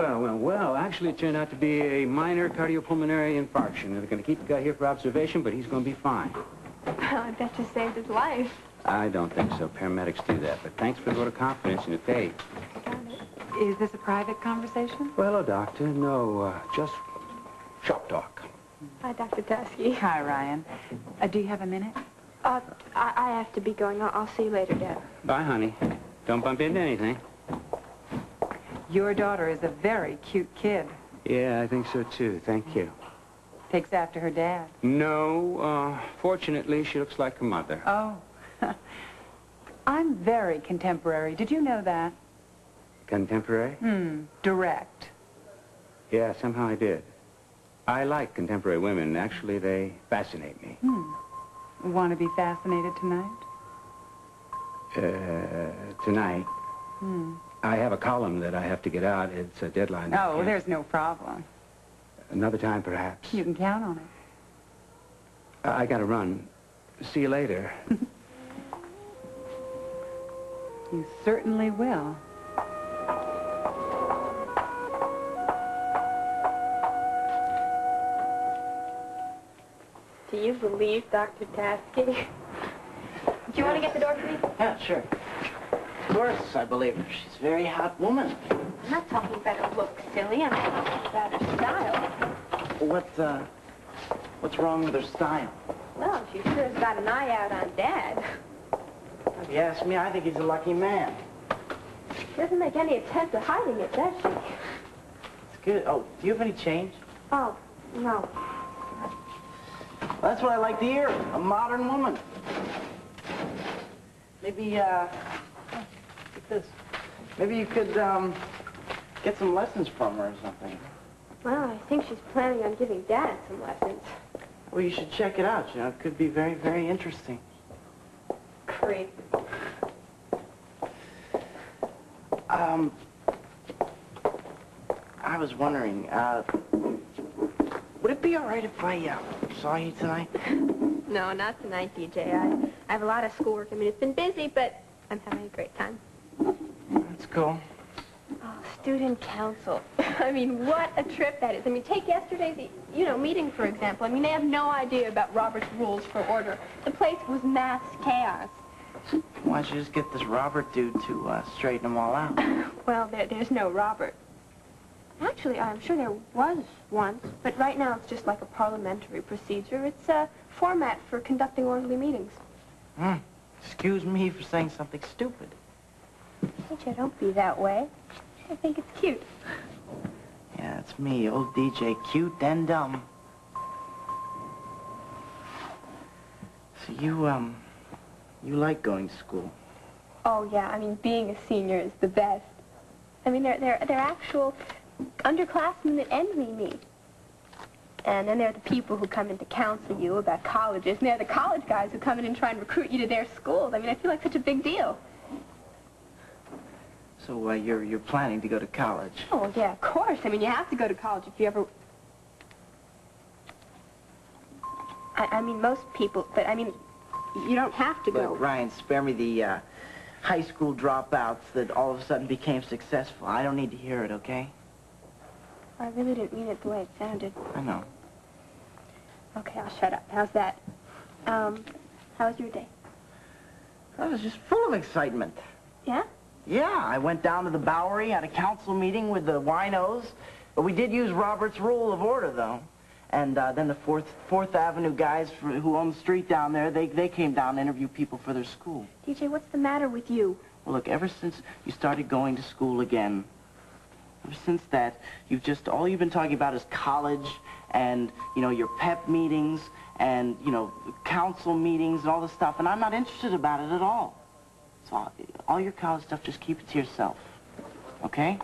Well, well, well, actually it turned out to be a minor cardiopulmonary infarction. They're going to keep the guy here for observation, but he's going to be fine. Well, I bet you saved his life. I don't think so. Paramedics do that. But thanks for the vote of confidence. And if they... Got it. Is this a private conversation? Well, hello, doctor. No, uh, just shop talk. Hi, Dr. Tusky. Hi, Ryan. Uh, do you have a minute? Uh, I, I have to be going. I'll, I'll see you later, Dad. Bye, honey. Don't bump into anything. Your daughter is a very cute kid. Yeah, I think so, too. Thank you. Takes after her dad. No, uh, fortunately, she looks like her mother. Oh. I'm very contemporary. Did you know that? Contemporary? Hmm. Direct. Yeah, somehow I did. I like contemporary women. Actually, they fascinate me. Hmm. Want to be fascinated tonight? Uh, tonight, Hmm. I have a column that I have to get out. It's a deadline. that Oh, can't- there's no problem. Another time, perhaps. You can count on it. I I gotta run. See you later. You certainly will. Do you believe Dr. Tasky? Do you want to get the door for me? Yeah, sure. Of course, I believe her. She's a very hot woman. I'm not talking about her looks, silly. I'm talking about her style. What, uh, what's wrong with her style? Well, she sure has got an eye out on Dad. If you ask me, I think he's a lucky man. She doesn't make any attempt at hiding it, does she? It's good. Oh, do you have any change? Oh, no. That's what I like to hear. A modern woman. Maybe, uh, get this. Maybe you could, um, get some lessons from her or something. Well, I think she's planning on giving Dad some lessons. Well, you should check it out. You know, it could be very, very interesting. Creep. Um, I was wondering, uh, would it be all right if I, uh, saw you tonight? No, not tonight, DJ. I, I have a lot of schoolwork. I mean, it's been busy, but I'm having a great time. Cool. Oh, student council. I mean, what a trip that is. I mean, take yesterday's, you know, meeting, for example. I mean, they have no idea about Robert's rules for order. The place was mass chaos. Why don't you just get this Robert dude to, uh, straighten them all out? Well, there, there's no Robert. Actually, I'm sure there was once, but right now it's just like a parliamentary procedure. It's a format for conducting orderly meetings. Hmm. Excuse me for saying something stupid. DJ, don't be that way. I think it's cute. Yeah, it's me, old DJ, cute and dumb. So you, um, you like going to school? Oh, yeah, I mean, being a senior is the best. I mean, they're, they're, they're actual underclassmen that envy me. And then there are the people who come in to counsel you about colleges, and there are the college guys who come in and try and recruit you to their schools. I mean, I feel like such a big deal. So, uh, you're, you're planning to go to college? Oh, well, yeah, of course. I mean, you have to go to college if you ever... I, I mean, most people, but I mean, you don't have to go. Look, Ryan, spare me the, uh, high school dropouts that all of a sudden became successful. I don't need to hear it, okay? I really didn't mean it the way it sounded. I know. Okay, I'll shut up. How's that? Um, how was your day? I was just full of excitement. Yeah? Yeah, I went down to the Bowery, had a council meeting with the winos. But we did use Robert's rule of order, though. And uh, then the Fourth, Fourth Avenue guys who own the street down there, they, they came down to interview people for their school. DJ, what's the matter with you? Well, look, ever since you started going to school again, ever since that, you've just, all you've been talking about is college and, you know, your pep meetings and, you know, council meetings and all this stuff, and I'm not interested about it at all. So all, all your college stuff, just keep it to yourself, okay?